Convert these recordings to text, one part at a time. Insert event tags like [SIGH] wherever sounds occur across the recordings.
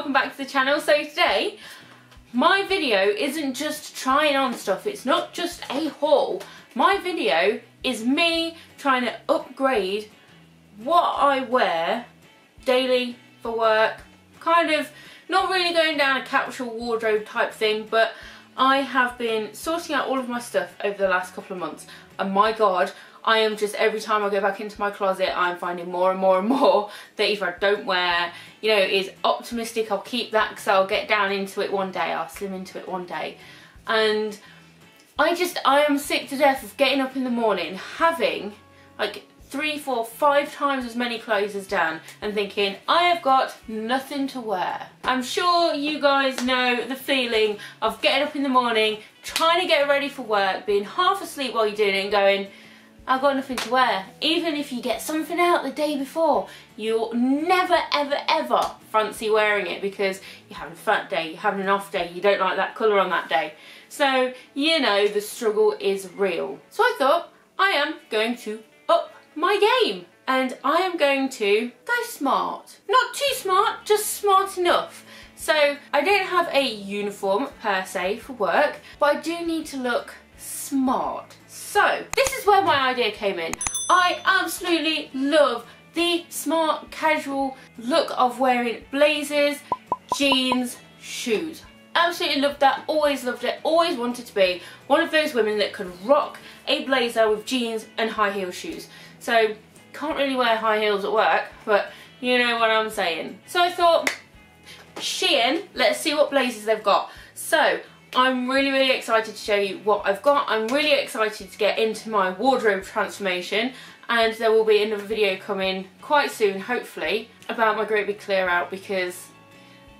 welcome back to the channel. So today, my video isn't just trying on stuff, it's not just a haul. My video is me trying to upgrade what I wear daily for work, kind of not really going down a capsule wardrobe type thing, but I have been sorting out all of my stuff over the last couple of months and my god I am just every time I go back into my closet I'm finding more and more and more [LAUGHS] that either I don't wear you know is optimistic I'll keep that because I'll get down into it one day I'll slim into it one day and I just I am sick to death of getting up in the morning having like three, four, five times as many clothes as Dan and thinking, I have got nothing to wear. I'm sure you guys know the feeling of getting up in the morning, trying to get ready for work, being half asleep while you're doing it and going, I've got nothing to wear. Even if you get something out the day before, you'll never, ever, ever fancy wearing it because you're having a fat day, you're having an off day, you don't like that colour on that day. So, you know, the struggle is real. So I thought, I am going to up my game and I am going to go smart. Not too smart, just smart enough. So I don't have a uniform per se for work, but I do need to look smart. So this is where my idea came in. I absolutely love the smart casual look of wearing blazers, jeans, shoes. Absolutely loved that, always loved it, always wanted to be one of those women that could rock a blazer with jeans and high heel shoes. So can't really wear high heels at work, but you know what I'm saying. So I thought, Shein, let's see what blazers they've got. So I'm really, really excited to show you what I've got. I'm really excited to get into my wardrobe transformation and there will be another video coming quite soon, hopefully, about my great big clear out because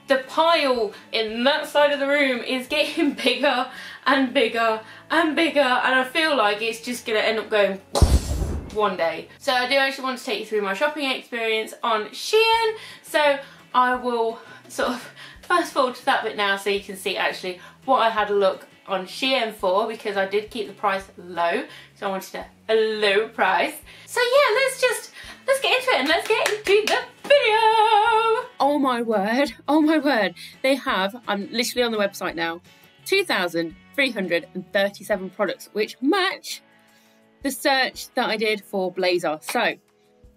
the pile in that side of the room is getting [LAUGHS] bigger and bigger and bigger and I feel like it's just going to end up going [LAUGHS] one day. So I do actually want to take you through my shopping experience on Shein. So I will sort of fast forward to that bit now so you can see actually what I had a look on Shein for because I did keep the price low. So I wanted a, a low price. So yeah, let's just, let's get into it and let's get into the video. Oh my word, oh my word. They have, I'm literally on the website now, 2,337 products which match the search that I did for blazer. So I'm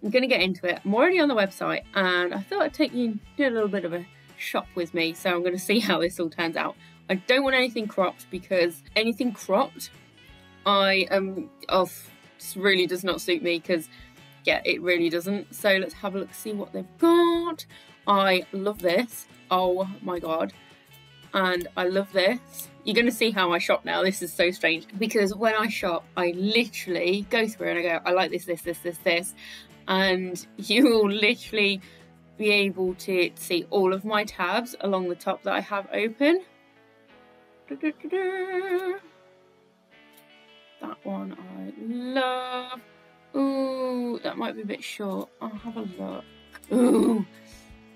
going to get into it. I'm already on the website and I thought I'd take you do a little bit of a shop with me. So I'm going [LAUGHS] to see how this all turns out. I don't want anything cropped because anything cropped I am off This really does not suit me because yeah it really doesn't. So let's have a look see what they've got. I love this. Oh my god. And I love this. You're going to see how I shop now. This is so strange because when I shop, I literally go through and I go, I like this, this, this, this, this. And [LAUGHS] you will literally be able to see all of my tabs along the top that I have open. Da, da, da, that one I love. Ooh, that might be a bit short. I'll have a look. Ooh,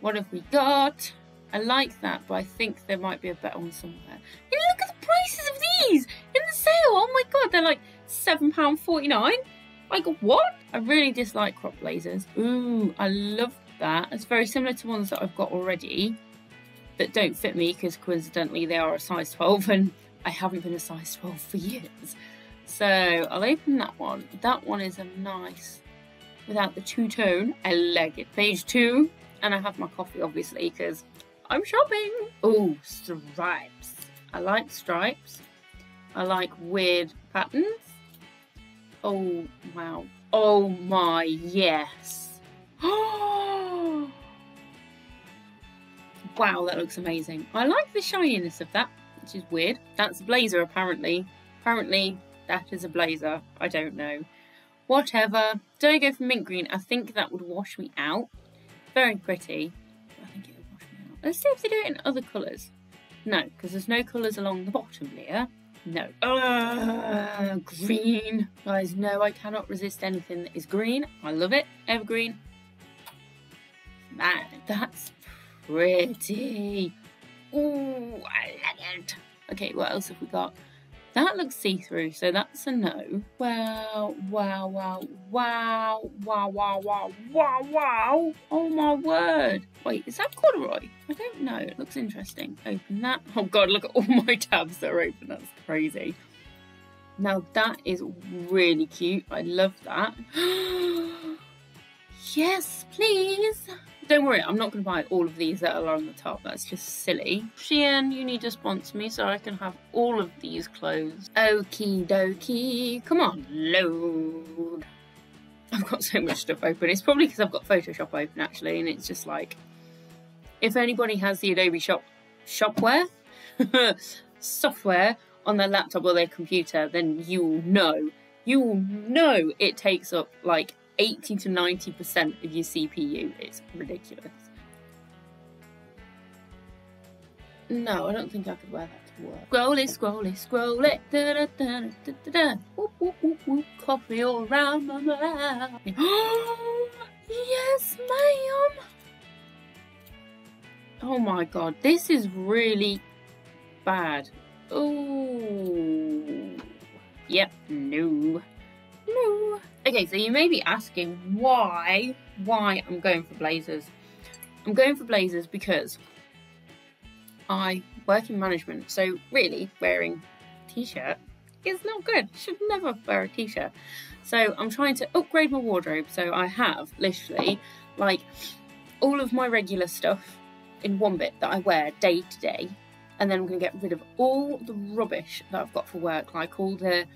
what have we got? I like that, but I think there might be a better one somewhere. You look at the prices of these in the sale. Oh my god, they're like £7.49. Like, what? I really dislike crop blazers. Ooh, I love that. It's very similar to ones that I've got already that don't fit me because coincidentally they are a size 12 and I haven't been a size 12 for years. So I'll open that one. That one is a nice, without the two-tone. I like it. Page two. And I have my coffee obviously because I'm shopping. Oh, stripes. I like stripes. I like weird patterns. Oh, wow. Oh my, yes. [GASPS] Oh, wow, that looks amazing. I like the shininess of that, which is weird. That's a blazer, apparently. Apparently, that is a blazer. I don't know. Whatever. Don't I go for mint green? I think that would wash me out. Very pretty. Let's see if they do it in other colours. No, because there's no colours along the bottom here. No. Uh, green. Guys, no, I cannot resist anything that is green. I love it. Evergreen. Man, that's pretty. Ooh, I like it. Okay, what else have we got? That looks see-through, so that's a no. Wow, wow, wow, wow, wow, wow, wow, wow, wow. Oh my word. Wait, is that corduroy? I don't know. It looks interesting. Open that. [LAUGHS] Oh god, look at all my tabs that are open. That's crazy. Now that is really cute. I love that. [GASPS] yes, please. Don't worry, I'm not going to buy all of these that are on the top. That's just silly. Shein, you need to sponsor me so I can have all of these clothes. Okie dokie. Come on, load. I've got so much stuff open. It's probably because I've got Photoshop open actually, and it's just like, if anybody has the Adobe Shop shopware, [LAUGHS] software on their laptop or their computer, then you'll know. You'll know it takes up like 80 to 90% of your CPU. It's ridiculous. No, I don't think I could wear that to work. Scroll it, scroll it, scroll it. Da, da, da, da, da, da. Whoop, whoop, whoop, whoop. Coffee all around my mouth. yes, ma'am. Oh my god, this is really bad. Oh. Yep, no. No. Okay, so you may be asking why, why I'm going for blazers. I'm going for blazers because I work in management, so really wearing t-shirt is not good. Should never wear a t-shirt. So I'm trying to upgrade my wardrobe. So I have literally like all of my regular stuff in one bit that I wear day to day, and then I'm going to get rid of all the rubbish that I've got for work, like all the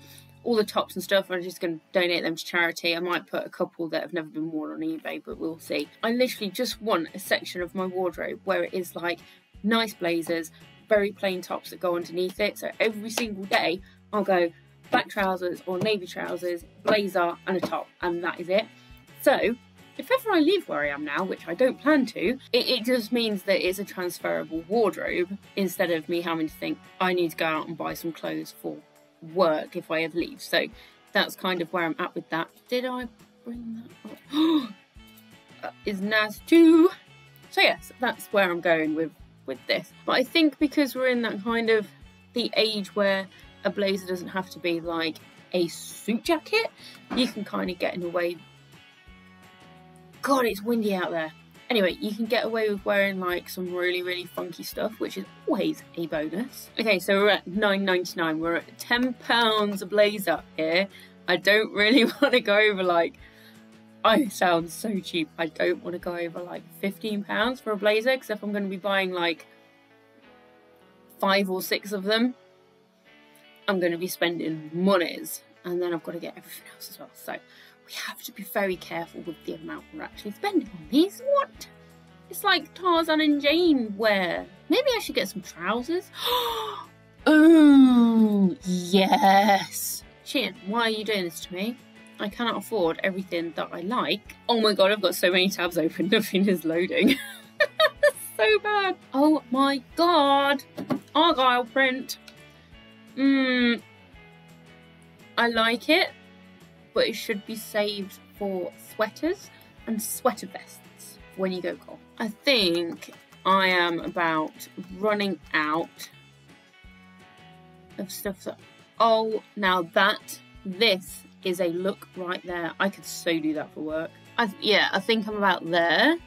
all the tops and stuff. I'm just going to donate them to charity. I might put a couple that have never been worn on eBay, but we'll see. I literally just want a section of my wardrobe where it is like nice blazers, very plain tops that go underneath it. So every single day I'll go black trousers or navy trousers, blazer, and a top, and that is it. So if ever I leave where I am now, which I don't plan to, it, it, just means that it's a transferable wardrobe instead of me having to think I need to go out and buy some clothes for work if I ever leave. So that's kind of where I'm at with that. Did I bring that up? [GASPS] that is nice too. So yes, that's where I'm going with with this. But I think because we're in that kind of the age where a blazer doesn't have to be like a suit jacket, you can kind of get in the way. God, it's windy out there. Anyway, you can get away with wearing like some really, really funky stuff, which is always a bonus. Okay, so we're at 9.99. We're at £10 a blazer here. I don't really [LAUGHS] want to go over like I sound so cheap. I don't want to go over like £15 for a blazer because if I'm going to be buying like five or six of them, I'm going to be spending monies and then I've got to get everything else as well. So we have to be very careful with the amount we're actually spending on these. What? It's like Tarzan and Jane wear. Maybe I should get some trousers. [GASPS] oh, yes. Shein, why are you doing this to me? I cannot afford everything that I like. Oh my god, I've got so many tabs open, [LAUGHS] nothing is loading. [LAUGHS] so bad. Oh my god. Argyle print. Mmm. I like it but it should be saved for sweaters and sweater vests when you go cold. I think I am about running out of stuff that. Oh, now that this is a look right there. I could so do that for work. I, yeah, I think I'm about there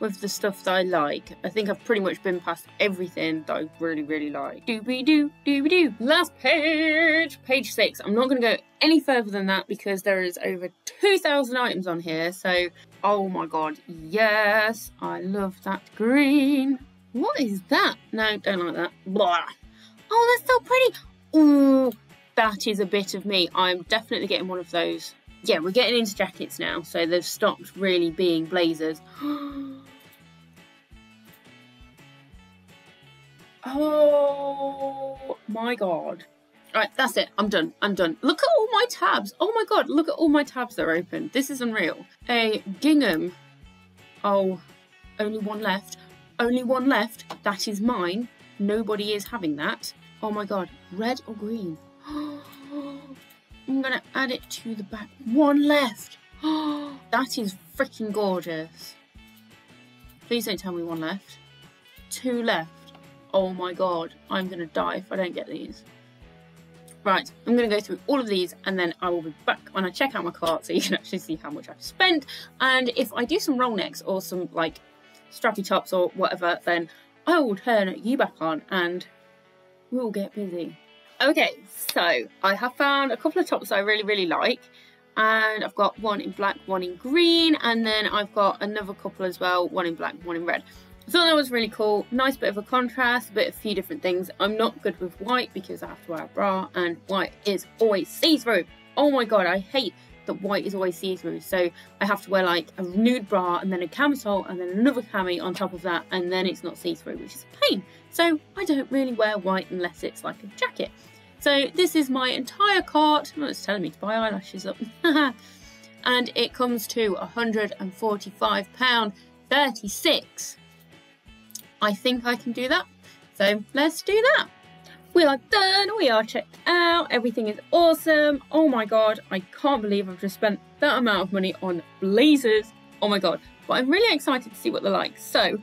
with the stuff that I like. I think I've pretty much been past everything that I really, really like. Doobie doo, doobie doo. Last page, page six. I'm not going to go any further than that because there is over 2,000 items on here. So, oh my god, yes, I love that green. What is that? No, don't like that. Blah. Oh, that's so pretty. Ooh, that is a bit of me. I'm definitely getting one of those. Yeah, we're getting into jackets now, so they've stopped really being blazers. [GASPS] Oh my god. Alright, that's it. I'm done. I'm done. Look at all my tabs. Oh my god, look at all my tabs that are open. This is unreal. A gingham. Oh, only one left. Only one left. That is mine. Nobody is having that. Oh my god. Red or green? [GASPS] Oh, I'm gonna add it to the back. One left. [GASPS] that is freaking gorgeous. Please don't tell me one left. Two left. Oh my god, I'm gonna die if I don't get these. Right, I'm going to go through all of these and then I will be back when I check out my cart so you can actually see how much I've spent. And if I do some roll necks or some like strappy tops or whatever, then I will turn you back on and we'll get busy. Okay, so I have found a couple of tops I really, really like. And I've got one in black, one in green, and then I've got another couple as well, one in black, one in red. I thought that was really cool. Nice bit of a contrast, of a few different things. I'm not good with white because I have to wear a bra, and white is always see-through. Oh my god, I hate that white is always see-through. So I have to wear like a nude bra and then a camisole and then another cami on top of that, and then it's not see-through, which is a pain. So I don't really wear white unless it's like a jacket. So this is my entire cart. Well, it's telling me to buy eyelashes up. [LAUGHS] and it comes to £145.36. I think I can do that. So let's do that. We are done, we are checked out, everything is awesome. Oh my god, I can't believe I've just spent that amount of money on blazers. Oh my god, but I'm really excited to see what they're like. So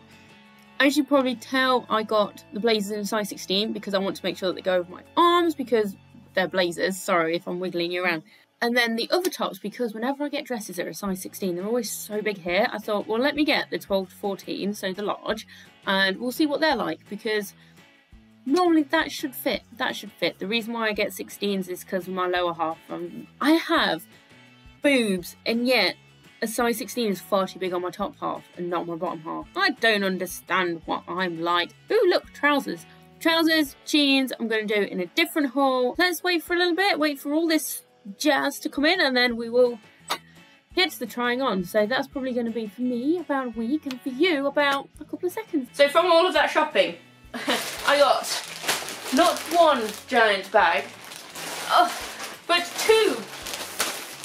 as you probably tell, I got the blazers in size 16 because I want to make sure that they go over my arms because they're blazers. Sorry if I'm wiggling you around. And then the other tops, because whenever I get dresses that are a size 16, they're always so big here. I thought, well, let me get the 12 to 14, so the large, and we'll see what they're like because normally that should fit. That should fit. The reason why I get 16s is because my lower half. Um, I have boobs, and yet a size 16 is far too big on my top half and not my bottom half. I don't understand what I'm like. Ooh, look, trousers. Trousers, jeans, I'm going to do it in a different haul. Let's wait for a little bit, wait for all this jazz to come in and then we will get to the trying on. So that's probably going to be for me about a week and for you about a couple of seconds. So from all of that shopping, [LAUGHS] I got not one giant bag, oh, but two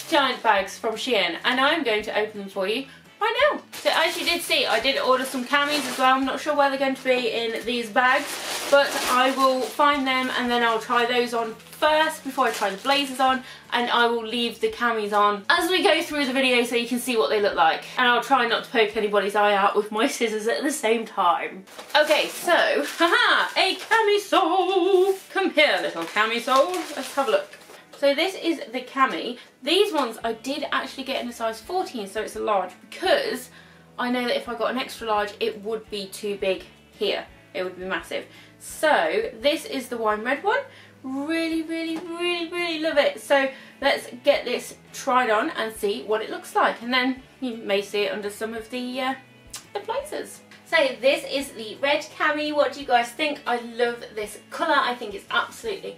giant bags from Shein and I'm going to open them for you right now. So as you did see, I did order some camis as well. I'm not sure where they're going to be in these bags, but I will find them and then I'll try those on first before I try the blazers on and I will leave the camis on as we go through the video so you can see what they look like. And I'll try not to poke anybody's eye out with my scissors at the same time. Okay, so, [LAUGHS] haha, a camisole. Come here, little camisole. Let's have a look. So this is the cami. These ones I did actually get in a size 14, so it's a large, because I know that if I got an extra large, it would be too big here. It would be massive. So this is the wine red one. Really, really, really, really love it. So let's get this tried on and see what it looks like. And then you may see it under some of the, uh, the blazers. So this is the red cami. What do you guys think? I love this colour. I think it's absolutely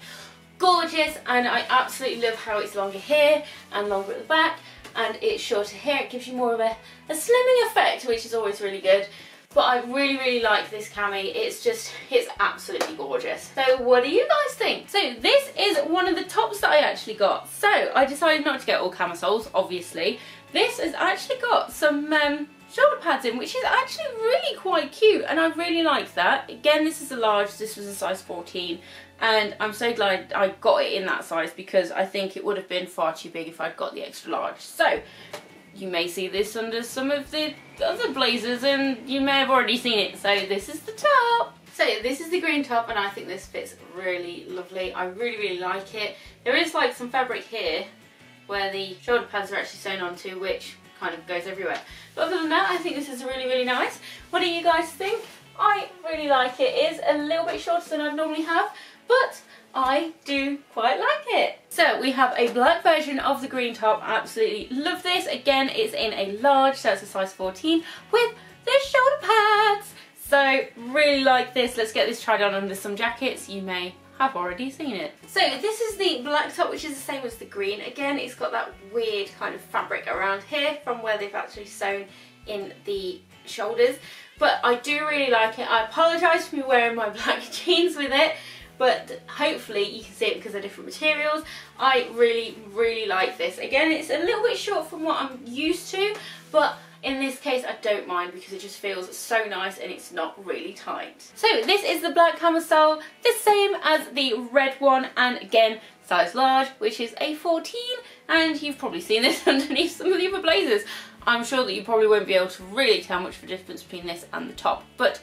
gorgeous and I absolutely love how it's longer here and longer at the back and it's shorter here. It gives you more of a, a slimming effect which is always really good. But I really, really like this cami. It's just, it's absolutely gorgeous. So what do you guys think? So this is one of the tops that I actually got. So I decided not to get all camisoles, obviously. This has actually got some um, shoulder pads in, which is actually really quite cute. And I really like that. Again, this is a large, this was a size 14 and I'm so glad I got it in that size because I think it would have been far too big if I'd got the extra large. So, you may see this under some of the other blazers and you may have already seen it. So this is the top. So this is the green top and I think this fits really lovely. I really, really like it. There is like some fabric here where the shoulder pads are actually sewn onto which kind of goes everywhere. But other than that, I think this is really, really nice. What do you guys think? I really like it. It is a little bit shorter than I'd normally have, but I do quite like it. So we have a black version of the green top. Absolutely love this. Again, it's in a large, so it's a size 14 with the shoulder pads. So really like this. Let's get this tried on under some jackets. You may have already seen it. So this is the black top, which is the same as the green. Again, it's got that weird kind of fabric around here from where they've actually sewn in the shoulders. But I do really like it. I apologise for me wearing my [LAUGHS] black jeans with it but hopefully you can see it because they're different materials. I really, really like this. Again, it's a little bit short from what I'm used to, but in this case, I don't mind because it just feels so nice and it's not really tight. So this is the black camisole, the same as the red one, and again, size large, which is a 14, and you've probably seen this [LAUGHS] underneath some of the other blazers. I'm sure that you probably won't be able to really tell much of a difference between this and the top, but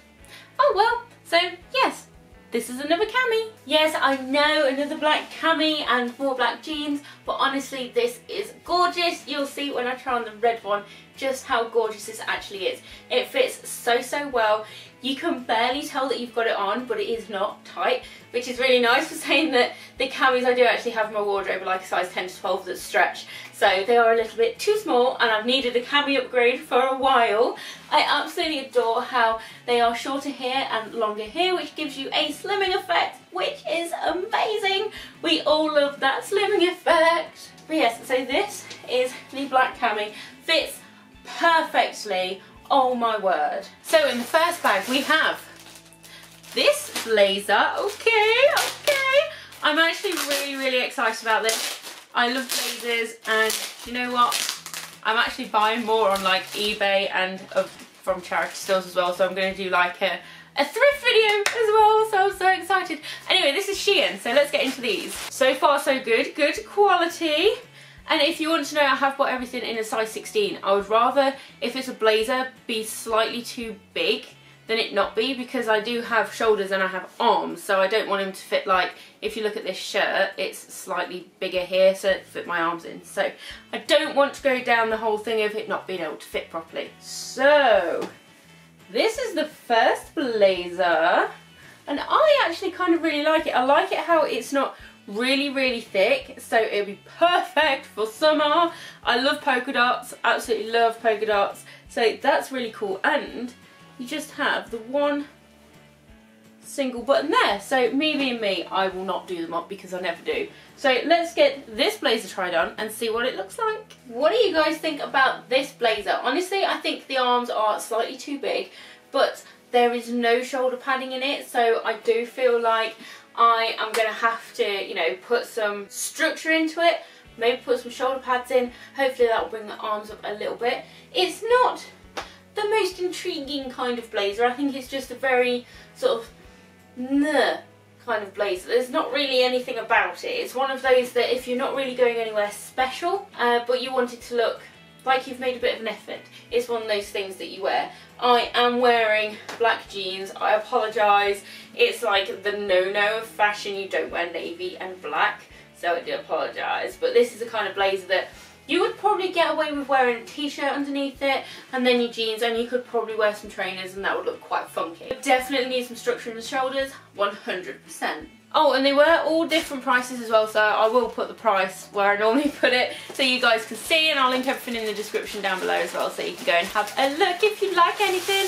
oh well. So yes, this is another cami. Yes, I know, another black cami and more black jeans, but honestly, this is gorgeous. You'll see when I try on the red one just how gorgeous this actually is. It fits so, so well. You can barely tell that you've got it on, but it is not tight, which is really nice for saying that the camis I do actually have in my wardrobe are like a size 10 to 12 that stretch. So they are a little bit too small and I've needed a cami upgrade for a while. I absolutely adore how they are shorter here and longer here, which gives you a slimming effect, which is amazing. We all love that slimming effect. But yes, so this is the black cami. Fits perfectly, oh my word. So in the first bag we have this blazer, okay, okay. I'm actually really, really excited about this. I love and you know what? I'm actually buying more on like eBay and uh, from charity stores as well, so I'm going to do like a, a thrift video as well, so I'm so excited. Anyway, this is Shein, so let's get into these. So far so good, good quality. And if you want to know, I have bought everything in a size 16. I would rather, if it's a blazer, be slightly too big than it not be because I do have shoulders and I have arms so I don't want him to fit like if you look at this shirt it's slightly bigger here so it fit my arms in. So I don't want to go down the whole thing of it not being able to fit properly. So this is the first blazer and I actually kind of really like it. I like it how it's not really really thick so it'll be [LAUGHS] perfect for summer. I love polka dots absolutely love polka dots. So that's really cool. And you just have the one single button there. So me being me I will not do them up because I never do. So let's get this blazer tried on and see what it looks like. What do you guys think about this blazer? Honestly I think the arms are slightly too big but there is no shoulder padding in it so I do feel like I am going to have to, you know, put some structure into it, maybe put some shoulder pads in, hopefully that will bring the arms up a little bit. It's not the most intriguing kind of blazer, I think it's just a very sort of nah kind of blazer. There's not really anything about it. It's one of those that if you're not really going anywhere special, uh, but you want it to look like you've made a bit of an effort, it's one of those things that you wear. I am wearing black jeans. I apologise. It's like the no-no of fashion. You don't wear navy and black. So I do apologise. But this is the kind of blazer that you would probably get away with wearing a t-shirt underneath it and then your jeans and you could probably wear some trainers and that would look quite funky. Definitely need some structure in the shoulders, 100%. Oh, and they were all different prices as well, so I will put the price where I normally put it so you guys can see, and I'll link everything in the description down below as well, so you can go and have a look if you like anything.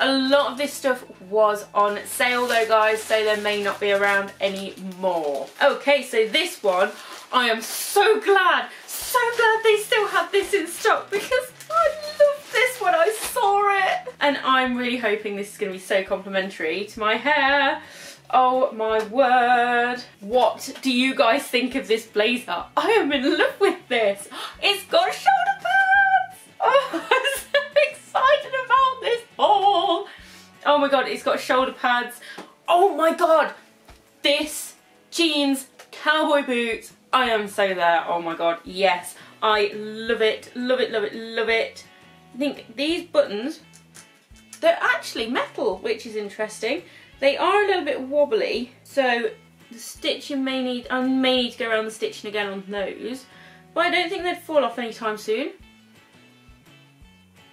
A lot of this stuff was on sale though, guys, so there may not be around anymore. Okay, so this one, I am so glad, so glad they still have this in stock because I love this when I saw it. And I'm really hoping this is going to be so complimentary to my hair. Oh my word. What do you guys think of this blazer? I am in love with this. It's got shoulder pads. Oh, [LAUGHS] I'm so excited about this haul. Oh my god, it's got shoulder pads. Oh my god. This jeans, cowboy boots. I am so there. Oh my god, yes. I love it, love it, love it, love it. I think these buttons, they're actually metal, which is interesting. They are a little bit wobbly, so the stitching may need, I may need to go around the stitching again on those, but I don't think they'd fall off anytime soon.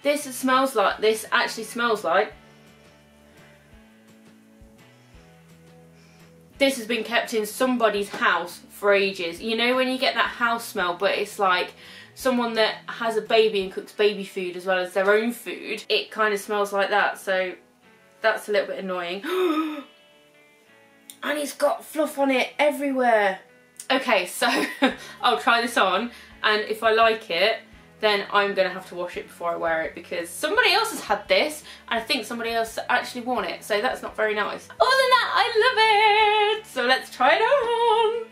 This smells like, this actually smells like, this has been kept in somebody's house for ages. You know when you get that house smell, but it's like someone that has a baby and cooks baby food as well as their own food, it kind of smells like that. So that's a little bit annoying. [GASPS] and it's got fluff on it everywhere. Okay, so [LAUGHS] I'll try this on and if I like it, then I'm going to have to wash it before I wear it because somebody else has had this and I think somebody else actually worn it, so that's not very nice. Other than that, I love it! So let's try it on!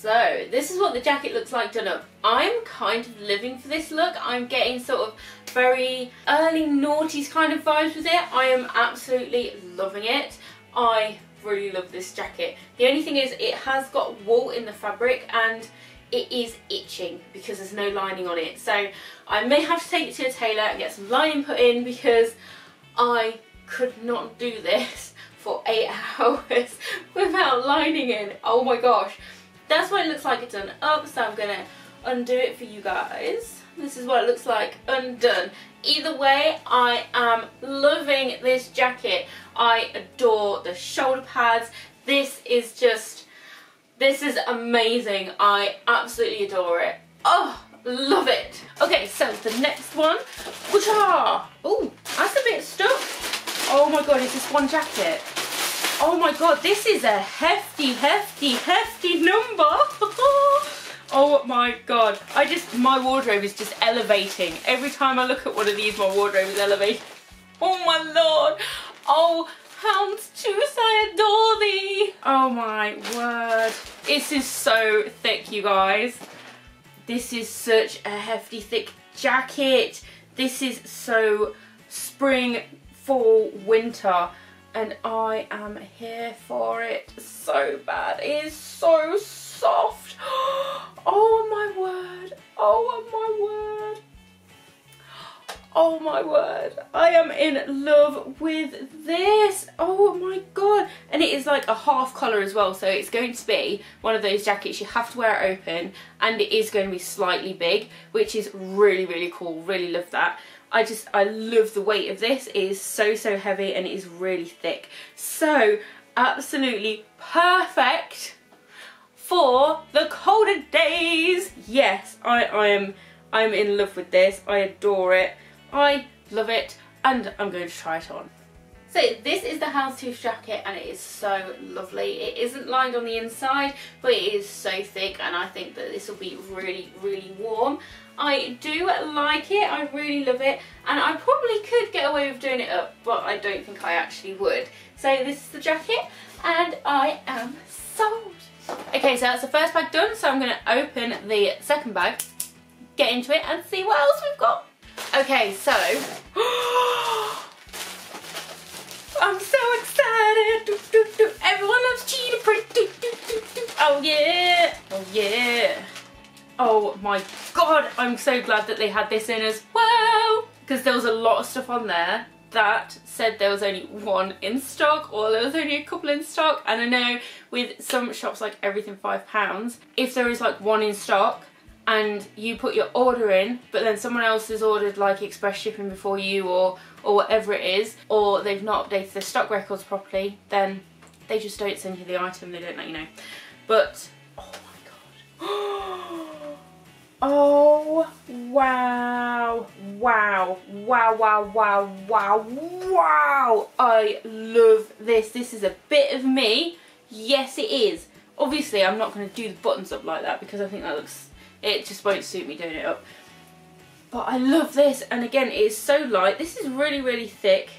So, this is what the jacket looks like done up. I'm kind of living for this look. I'm getting sort of very early noughties kind of vibes with it. I am absolutely loving it. I really love this jacket. The only thing is it has got wool in the fabric and it is itching because there's no lining on it. So I may have to take it to a tailor and get some lining put in because I could not do this [LAUGHS] for eight [LAUGHS] hours without lining in. Oh my gosh. That's what it looks like it's done up, so I'm gonna undo it for you guys. This is what it looks like undone. Either way, I am loving this jacket. I adore the shoulder pads. This is just, this is amazing. I absolutely adore it. Oh, love it. Okay, so the next one, which are, oh, that's a bit stuck. Oh my god, it's just one jacket. Oh my god, this is a hefty, hefty, hefty number. [LAUGHS] oh my god. I just, my wardrobe is just elevating. Every time I look at one of these, my wardrobe is elevating. Oh my lord. Oh, Houndstooth, I adore thee. Oh my word. This is so thick, you guys. This is such a hefty, thick jacket. This is so spring, fall, winter and I am here for it so bad. It is so soft. [GASPS] Oh my word. Oh my word. Oh my word. I am in love with this. Oh my god. And it is like a half collar as well. So it's going to be one of those jackets you have to wear open and it is going to be slightly big, which is really, really cool. Really love that. I just, I love the weight of this. It is so, so heavy and it is really thick. So, absolutely perfect for the colder days. Yes, I, I am, I'm in love with this. I adore it. I love it and I'm going to try it on. So this is the Houndstooth jacket and it is so lovely. It isn't lined on the inside but it is so thick and I think that this will be really really warm. I do like it, I really love it and I probably could get away with doing it up but I don't think I actually would. So this is the jacket and I am sold. Okay so that's the first bag done so I'm going to open the second bag, get into it and see what else we've got. Okay so [GASPS] I'm so excited. Do, do, do. Everyone loves cheetah print. Oh yeah. Oh yeah. Oh my god, I'm so glad that they had this in as well. Because there was a lot of stuff on there that said there was only one in stock or there was only a couple in stock. And I know with some shops like Everything £5, if there is like one in stock, and you put your order in but then someone else has ordered like express shipping before you or or whatever it is or they've not updated their stock records properly then they just don't send you the item they don't let you know. But oh my god. [GASPS] Oh wow. Wow wow wow wow wow wow. I love this. This is a bit of me. Yes it is. Obviously I'm not going to do the buttons up like that because I think that looks it just won't suit me doing it up. But I love this, and again, it is so light. This is really, really thick.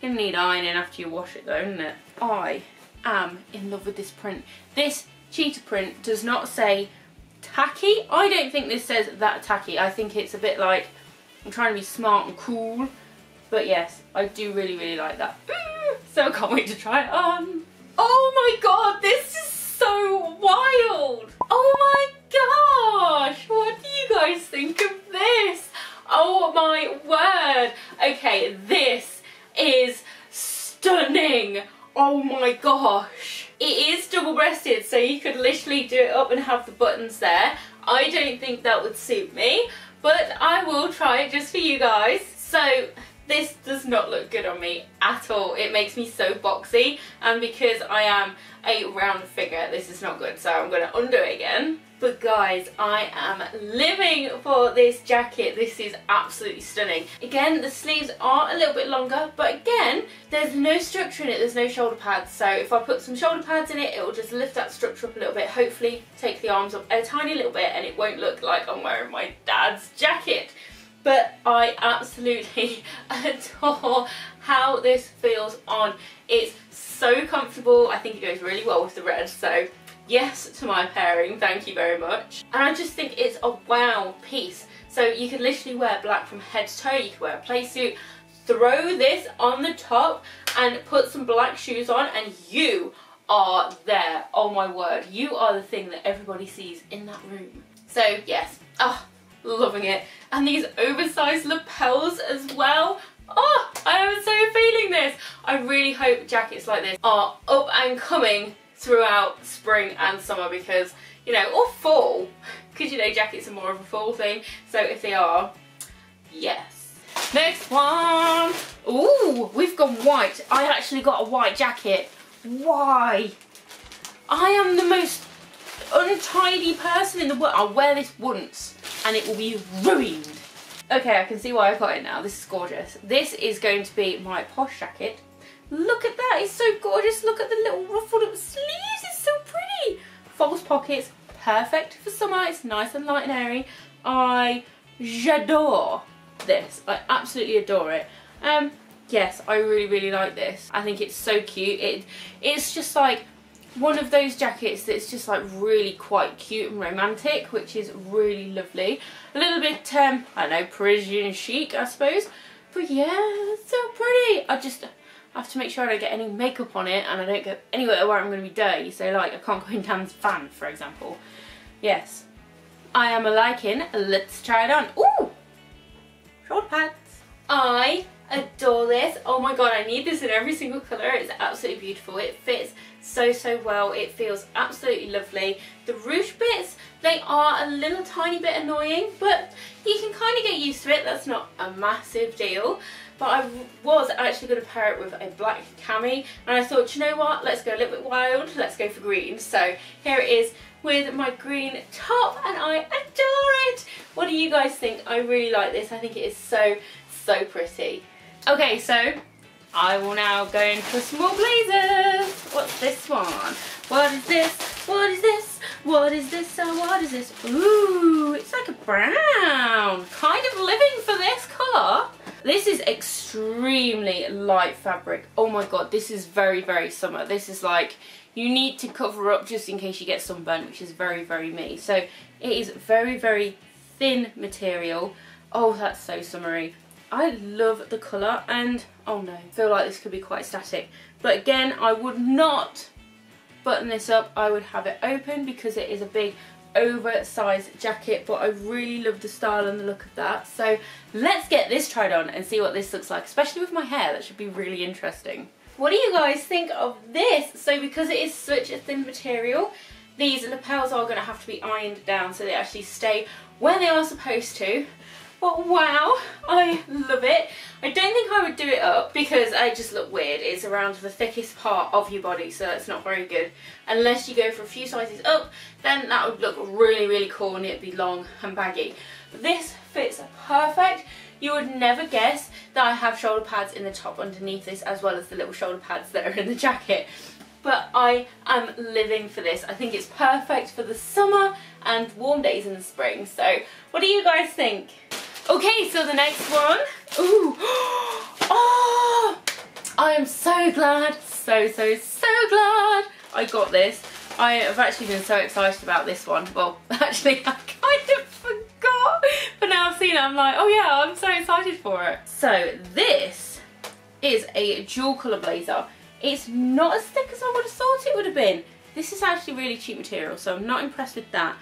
You're gonna need ironing after you wash it though, isn't it? I am in love with this print. This cheetah print does not say tacky. I don't think this says that tacky. I think it's a bit like, I'm trying to be smart and cool. But yes, I do really, really like that. Mm, so I can't wait to try it on. Oh my god, this is so wild. Oh my gosh, what do you guys think of this? Oh my word. Okay, this is stunning. Oh my gosh. It is double breasted so you could literally do it up and have the buttons there. I don't think that would suit me but I will try it just for you guys. So this does not look good on me at all. It makes me so boxy and because I am a round figure this is not good so I'm going to undo it again. But guys, I am living for this jacket. This is absolutely stunning. Again, the sleeves are a little bit longer, but again, there's no structure in it. There's no shoulder pads. So if I put some shoulder pads in it, it will just lift that structure up a little bit. Hopefully take the arms up a tiny little bit and it won't look like I'm wearing my dad's jacket but I absolutely [LAUGHS] adore how this feels on. It's so comfortable. I think it goes really well with the red, so yes to my pairing, thank you very much. And I just think it's a wow piece. So you can literally wear black from head to toe, you can wear a play suit, throw this on the top and put some black shoes on and you are there. Oh my word, you are the thing that everybody sees in that room. So yes, oh, loving it. And these oversized lapels as well. Oh, I am so feeling this. I really hope jackets like this are up and coming throughout spring and summer because, you know, or fall, because you know jackets are more of a fall thing. So if they are, yes. Next one. Ooh, we've gone white. I actually got a white jacket. Why? I am the most untidy person in the world. I'll wear this once and it will be ruined. Okay, I can see why I've got it now. This is gorgeous. This is going to be my posh jacket. Look at that, it's so gorgeous. Look at the little ruffled up sleeves, it's so pretty. False pockets, perfect for summer. It's nice and light and airy. I j'adore this. I absolutely adore it. Um, yes, I really, really like this. I think it's so cute. It, It's just like one of those jackets that's just like really quite cute and romantic, which is really lovely. A little bit, um, I don't know, Parisian chic, I suppose. But yeah, so pretty. I just have to make sure I don't get any makeup on it and I don't go anywhere where I'm going to be dirty. So like, I can't go in Dan's van, for example. Yes, I am a liking. Let's try it on. Ooh! Shoulder pads. I adore this. Oh my god, I need this in every single colour. It's absolutely beautiful. It fits so, so well. It feels absolutely lovely. The ruche bits, they are a little tiny bit annoying, but you can kind of get used to it. That's not a massive deal. But I was actually going to pair it with a black cami, and I thought, you know what, let's go a little bit wild, let's go for green. So here it is with my green top, and I adore it. What do you guys think? I really like this. I think it is so, so pretty. Okay, so I will now go in for some more blazers. What's this one? What is this? What is this? What is this? Oh, what is this? Ooh, it's like a brown. Kind of living for this colour. This is extremely light fabric. Oh my god, this is very, very summer. This is like, you need to cover up just in case you get sunburn, which is very, very me. So it is very, very thin material. Oh, that's so summery. I love the colour and, oh no, I feel like this could be quite static. But again, I would not button this up. I would have it open because it is a big oversized jacket but I really love the style and the look of that. So let's get this tried on and see what this looks like especially with my hair. That should be really interesting. What do you guys think of this? So because it is such a thin material these lapels are going to have to be ironed down so they actually stay where they are supposed to but wow, I love it. I don't think I would do it up because I just look weird. It's around the thickest part of your body, so it's not very good. Unless you go for a few sizes up, then that would look really, really cool and it'd be long and baggy. But this fits perfect. You would never guess that I have shoulder pads in the top underneath this as well as the little shoulder pads that are in the jacket but I am living for this. I think it's perfect for the summer and warm days in the spring. So what do you guys think? Okay, so the next one. Ooh. [GASPS] Oh! I am so glad, so, so, so glad I got this. I have actually been so excited about this one. Well, [LAUGHS] actually, I kind of forgot. But now I've seen it, I'm like, oh yeah, I'm so excited for it. So this is a dual colour blazer. It's not as thick as I would have thought it would have been. This is actually really cheap material, so I'm not impressed with that.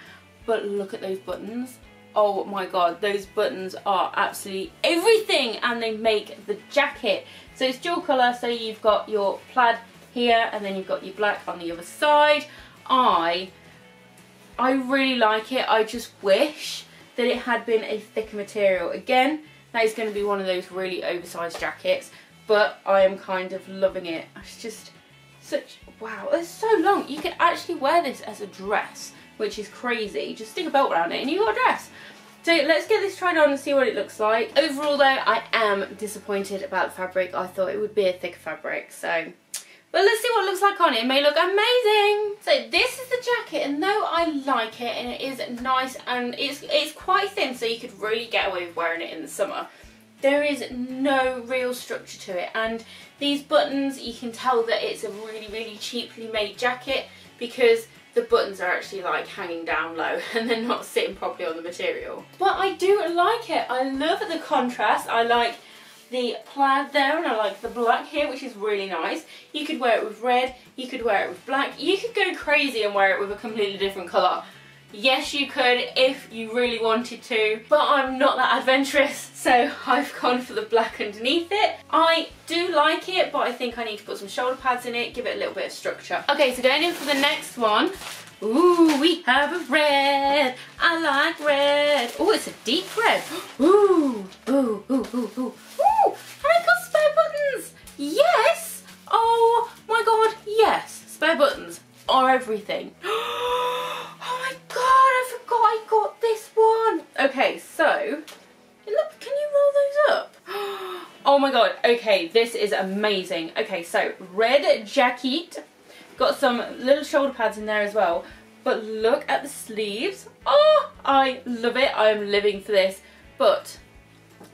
But look at those buttons oh my god those buttons are absolutely everything and they make the jacket. So it's dual colour so you've got your plaid here and then you've got your black on the other side. I I really like it. I just wish that it had been a thicker material. Again that is going to be one of those really oversized jackets but I am kind of loving it. It's just such wow it's so long. You could actually wear this as a dress which is crazy. Just stick a belt around it and you got a dress. So let's get this tried on and see what it looks like. Overall though, I am disappointed about the fabric. I thought it would be a thicker fabric, so... But let's see what it looks like on it. It may look amazing. So this is the jacket, and though I like it, and it is nice, and it's, it's quite thin, so you could really get away with wearing it in the summer, there is no real structure to it. And these buttons, you can tell that it's a really, really cheaply made jacket, because the buttons are actually like hanging down low [LAUGHS] and they're not sitting properly on the material. But I do like it. I love the contrast. I like the plaid there and I like the black here which is really nice. You could wear it with red, you could wear it with black, you could go crazy and wear it with a completely different colour. Yes, you could if you really wanted to, but I'm not that adventurous, so I've gone for the black underneath it. I do like it, but I think I need to put some shoulder pads in it, give it a little bit of structure. Okay, so going in for the next one. Ooh, we have a red. I like red. Oh, it's a deep red. [GASPS] Ooh, ooh, ooh, ooh, ooh. Ooh, and I got spare buttons. Yes. Oh my God, yes. Spare buttons are everything. [GASPS] Oh my god, I forgot I got this one. Okay, so, look, can you roll those up? [GASPS] Oh my god, okay, this is amazing. Okay, so, red jacket. Got some little shoulder pads in there as well. But look at the sleeves. Oh, I love it. I am living for this. But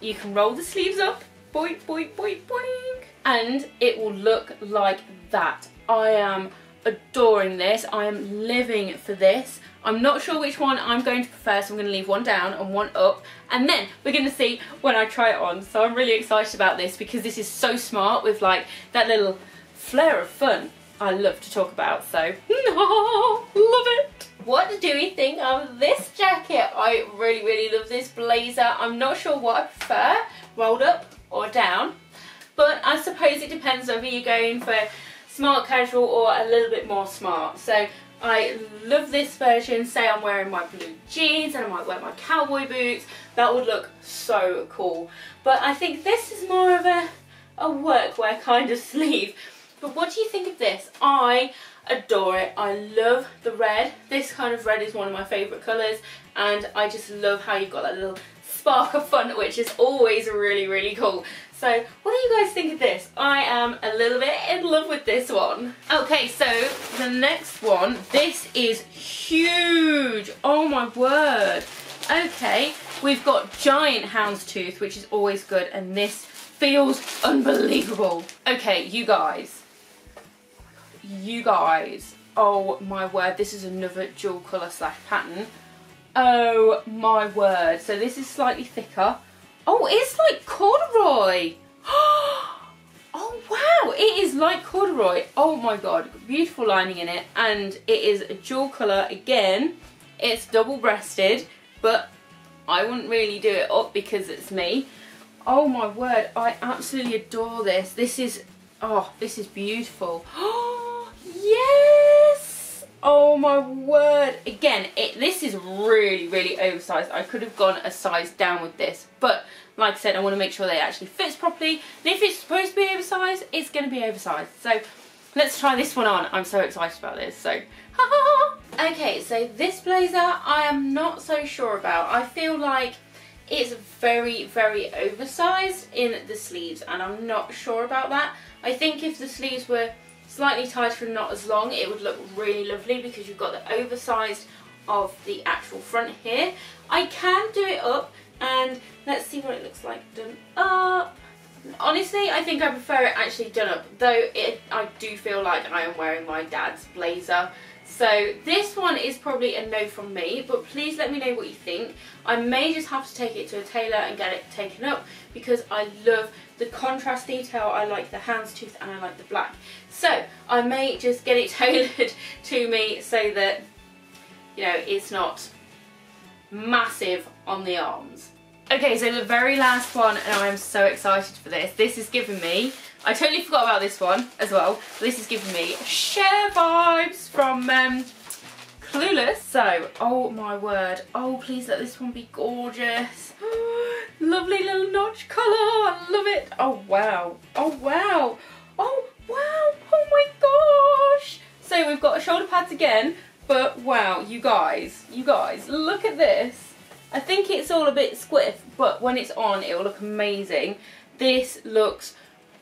you can roll the sleeves up. Boink, boink, boink, boink. And it will look like that. I am adoring this. I am living for this. I'm not sure which one I'm going to prefer, so I'm going to leave one down and one up. And then we're going to see when I try it on. So I'm really excited about this because this is so smart with like that little flare of fun I love to talk about. So, [LAUGHS] love it. What do we think of this jacket? I really, really love this blazer. I'm not sure what I prefer, rolled up or down. But I suppose it depends whether you're going for smart casual or a little bit more smart. So I love this version. Say I'm wearing my blue jeans and I might wear my cowboy boots. That would look so cool. But I think this is more of a, a workwear kind of [LAUGHS] sleeve. But what do you think of this? I adore it. I love the red. This kind of red is one of my favourite colours and I just love how you've got that little spark of fun which is always really really cool. So what do you guys think of this? I am a little bit in love with this one. Okay, so the next one, this is huge. Oh my word. Okay, we've got giant houndstooth, which is always good, and this feels unbelievable. Okay, you guys. You guys. Oh my word, this is another dual colour slash pattern. Oh my word. So this is slightly thicker. Oh, it's like corduroy. [GASPS] oh wow, it is like corduroy. Oh my god, beautiful lining in it. And it is a dual colour again. It's double breasted, but I wouldn't really do it up because it's me. Oh my word, I absolutely adore this. This is, oh, this is beautiful. Oh, [GASPS] yes! Oh my word. Again, it, this is really, really oversized. I could have gone a size down with this, but like I said, I want to make sure that it actually fits properly. And if it's supposed to be oversized, it's going to be oversized. So let's try this one on. I'm so excited about this. So, [LAUGHS] Okay, so this blazer I am not so sure about. I feel like it's very, very oversized in the sleeves and I'm not sure about that. I think if the sleeves were slightly tighter and not as long, it would look really lovely because you've got the oversized of the actual front here. I can do it up and let's see what it looks like done up. Honestly, I think I prefer it actually done up, though it, I do feel like I am wearing my dad's blazer. So this one is probably a no from me, but please let me know what you think. I may just have to take it to a tailor and get it taken up because I love the contrast detail, I like the houndstooth and I like the black. So I may just get it [LAUGHS] tailored to me so that, you know, it's not massive on the arms. Okay, so the very last one, and I'm so excited for this. This is giving me, I totally forgot about this one as well. This is giving me Cher vibes from um, Clueless. So, oh my word. Oh, please let this one be gorgeous. [GASPS] Lovely little notch collar. I love it. Oh, wow. Oh, wow. Oh, wow. Oh my gosh. So we've got shoulder pads again, but wow, you guys, you guys, look at this. I think it's all a bit squiff, but when it's on, it will look amazing. This looks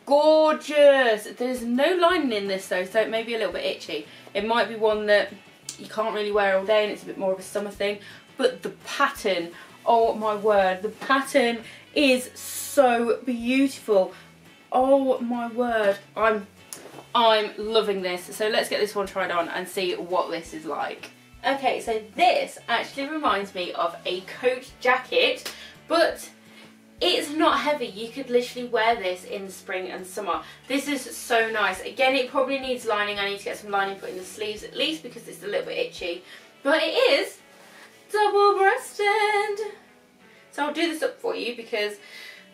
gorgeous. There's no lining in this though, so it may be a little bit itchy. It might be one that you can't really wear all day and it's a bit more of a summer thing. But the pattern, oh my word, the pattern is so beautiful. Oh my word, I'm I'm loving this. So let's get this one tried on and see what this is like. Okay, so this actually reminds me of a coat jacket, but it's not heavy. You could literally wear this in spring and summer. This is so nice. Again, it probably needs lining. I need to get some lining put in the sleeves at least because it's a little bit itchy. But it is double-breasted. So I'll do this up for you because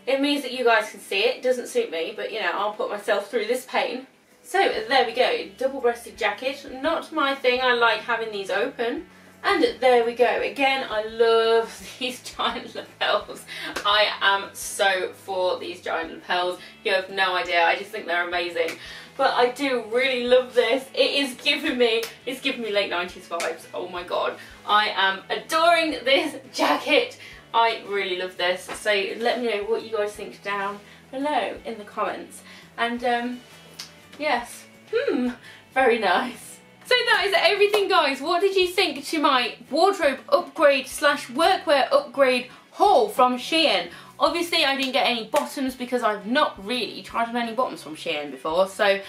it means that you guys can see it. It doesn't suit me, but you know, I'll put myself through this pain. So there we go, double-breasted jacket. Not my thing, I like having these open. And there we go. Again, I love [LAUGHS] these giant lapels. I am so for these giant lapels. You have no idea. I just think they're amazing. But I do really love this. It is giving me, it's giving me late 90s vibes. Oh my god. I am adoring this [LAUGHS] jacket. I really love this. So let me know what you guys think down below in the comments. And um, yes, hmm, very nice. So that is everything guys. What did you think to my wardrobe upgrade slash workwear upgrade haul from Shein? Obviously I didn't get any bottoms because I've not really tried on any bottoms from Shein before. So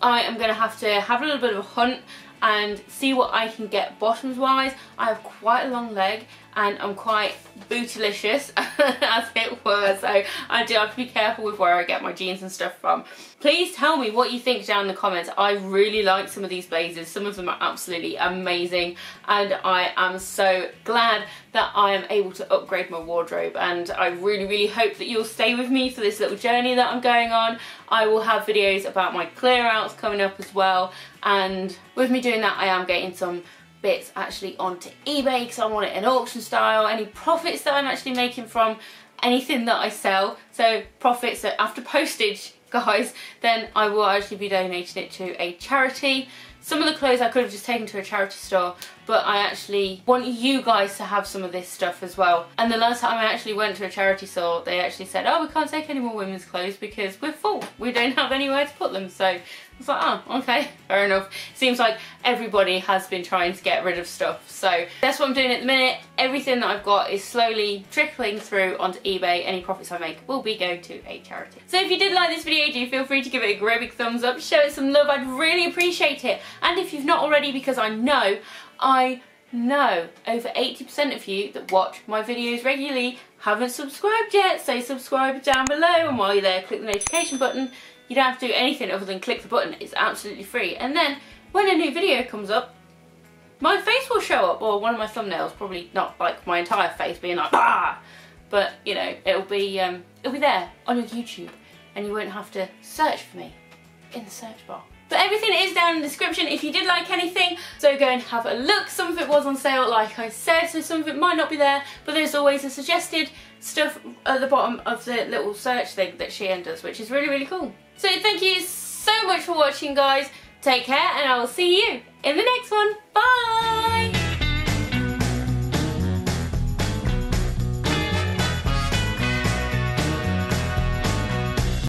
I am going to have to have a little bit of a hunt and see what I can get bottoms wise. I have quite a long leg and I'm quite bootylicious [LAUGHS] as it were so I do have to be careful with where I get my jeans and stuff from. Please tell me what you think down in the comments. I really like some of these blazers. Some of them are absolutely amazing and I am so glad that I am able to upgrade my wardrobe and I really really hope that you'll stay with me for this little journey that I'm going on. I will have videos about my clear outs coming up as well and with me doing that I am getting some bits actually onto eBay because I want it in auction style. Any profits that I'm actually making from anything that I sell, so profits after postage [LAUGHS] guys, then I will actually be donating it to a charity. Some of the clothes I could have just taken to a charity store, but I actually want you guys to have some of this stuff as well. And the last time I actually went to a charity store, they actually said, oh, we can't take any more women's clothes because we're full. We don't [LAUGHS] have anywhere to put them. So was like, oh, okay, [LAUGHS] fair enough. Seems like everybody has been trying to get rid of stuff. So that's what I'm doing at the minute. Everything that I've got is slowly trickling through onto eBay. Any profits I make will be going to a charity. So if you did like this video, do feel free to give it a great big thumbs up. Show it some love. I'd really appreciate it. And if you've not already, because I know, I know over 80% of you that watch my videos regularly haven't subscribed yet. So subscribe down below and while you're there, click the notification button you don't have to do anything other than click the button. It's absolutely free. And then when a new video comes up, my face will show up, or one of my thumbnails, probably not like my entire face being like, ah, but you know, it'll be, um, it'll be there on your YouTube and you won't have to search for me in the search bar. But everything is down in the description if you did like anything, so go and have a look. Some of it was on sale, like I said, so some of it might not be there, but there's always a suggested stuff at the bottom of the little search thing that Shein does, which is really, really cool. So thank you so much for watching guys. Take care and I will see you in the next one. Bye!